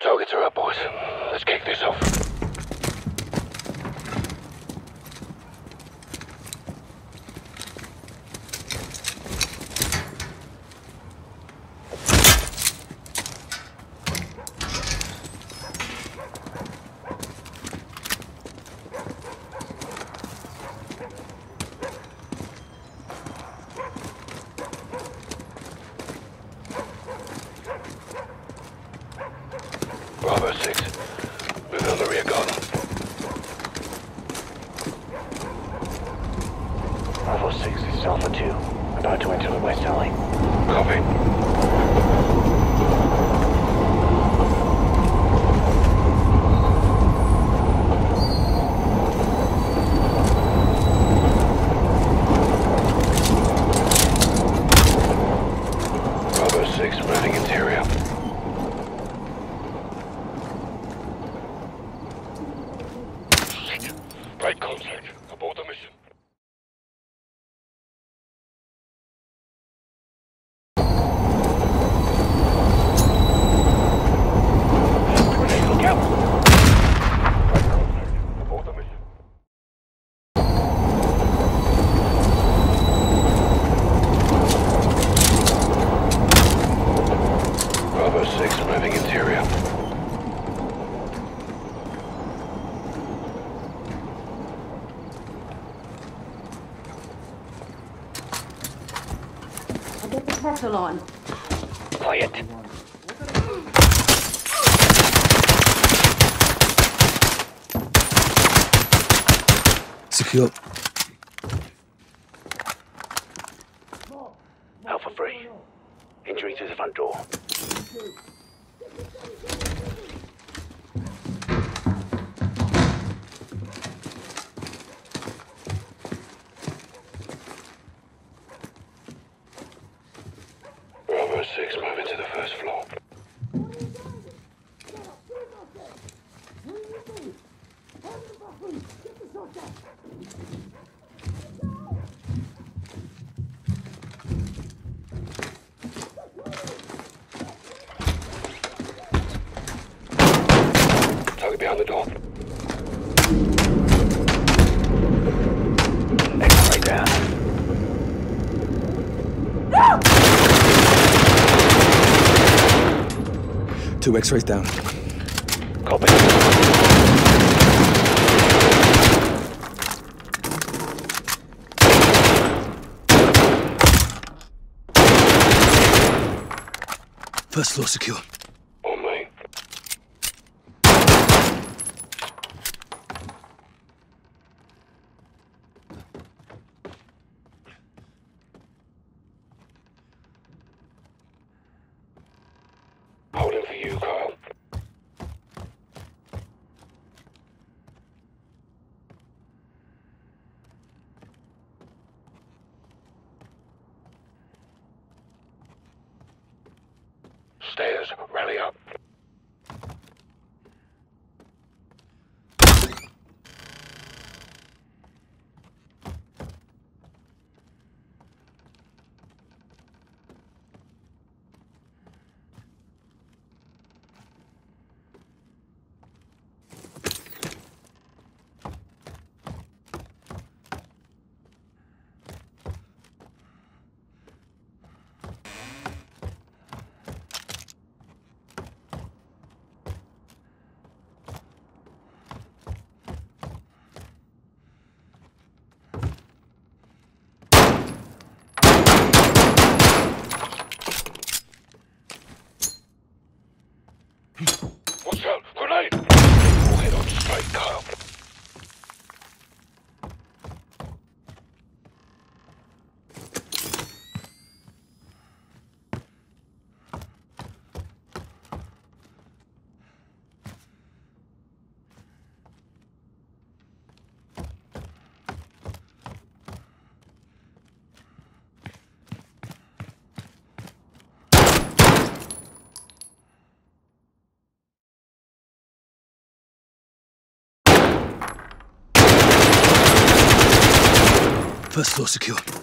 Targets are up, boys. Let's kick this off. Bravo 6. Right contact. Abort the mission. Grenade, look out! Right contact. Abort the mission. Bravo 6, moving interior. I get the kettle on. Quiet. Secure. Alpha 3. Injury to the front door. Bravo 6, moving to the first floor. Target the door. Down. Two X-rays down. Copy. First floor secure. Rally up. First floor secure.